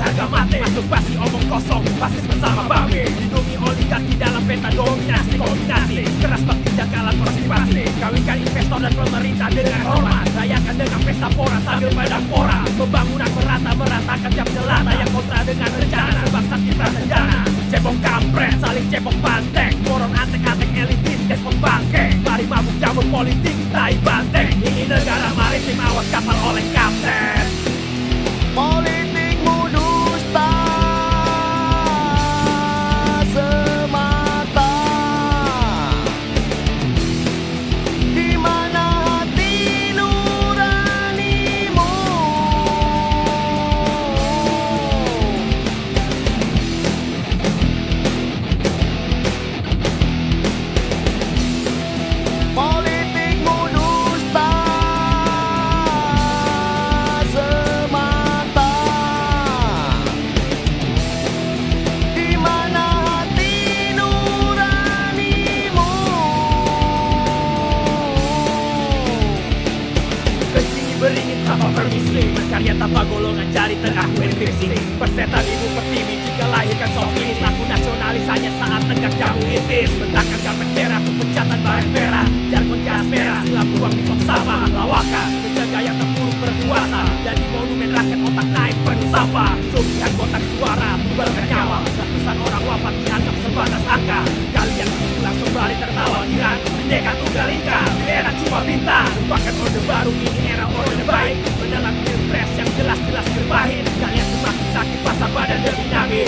harga mati. Masuk pasti omong kosong. Basis bersama babi Lindungi oligarki dalam peta dominasi. Kombinasi Keras bakti jagalan korupsi pasti Kawinkan investor dan pemerintah dengan hormat. Rayakan dengan pesta pora sambil padang pora. Pembangunan merata meratakan tiap jelata Yang kontra dengan rencana. Sebangsa kita senjana Cebong kampret saling cebong banteng. Moron antek-antek elitis despot bangke Mari mabuk jamur politik tai banteng. Ini negara maritim awas kapal oleh kapten Berkarya tanpa golongan jari tengah enkripsi Persetan ibu pertiwi jika lahirkan sofinis Aku nasionalis hanya saat tegak jamu itis Bentakan karpet merah pencatan baret merah. Jargon jas merah silam buang di tong sampah. Lawakan menjaga yang terpuruk berkuasa. Jadi monumen rakyat otak naik penuh sampah. Sugihan kotak suara tubalkan nyawa Ratusan orang wafat dianggap sebatas angka. Kalian pulang sembari tertawa Iran. Merdeka tunggal ika Era cuma bintang. Lupakan orde baru ini era orde baik. Menelan pilpres yang jelas-jelas berbahit Kalian semakin sakit pasang badan demi nabi